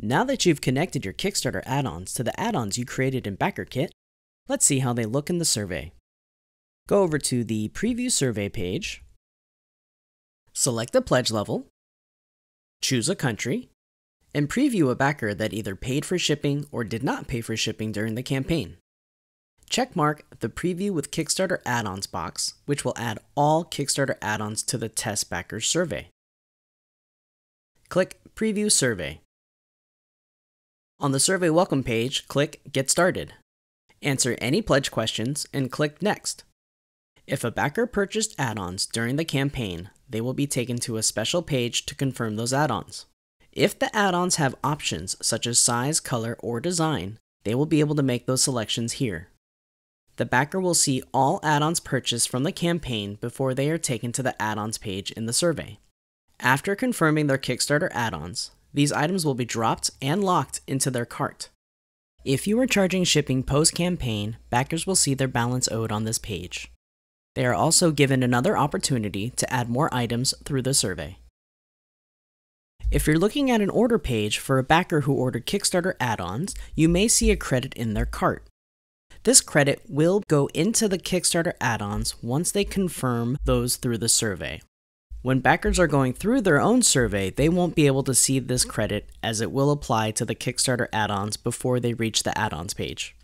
Now that you've connected your Kickstarter add-ons to the add-ons you created in BackerKit, let's see how they look in the survey. Go over to the Preview Survey page, select the pledge level, choose a country, and preview a backer that either paid for shipping or did not pay for shipping during the campaign. Checkmark the Preview with Kickstarter add-ons box, which will add all Kickstarter add-ons to the test backers survey. Click Preview Survey. On the survey welcome page, click Get Started. Answer any pledge questions and click Next. If a backer purchased add-ons during the campaign, they will be taken to a special page to confirm those add-ons. If the add-ons have options such as size, color, or design, they will be able to make those selections here. The backer will see all add-ons purchased from the campaign before they are taken to the add-ons page in the survey. After confirming their Kickstarter add-ons, these items will be dropped and locked into their cart. If you are charging shipping post-campaign, backers will see their balance owed on this page. They are also given another opportunity to add more items through the survey. If you're looking at an order page for a backer who ordered Kickstarter add-ons, you may see a credit in their cart. This credit will go into the Kickstarter add-ons once they confirm those through the survey. When backers are going through their own survey, they won't be able to see this credit as it will apply to the Kickstarter add-ons before they reach the add-ons page.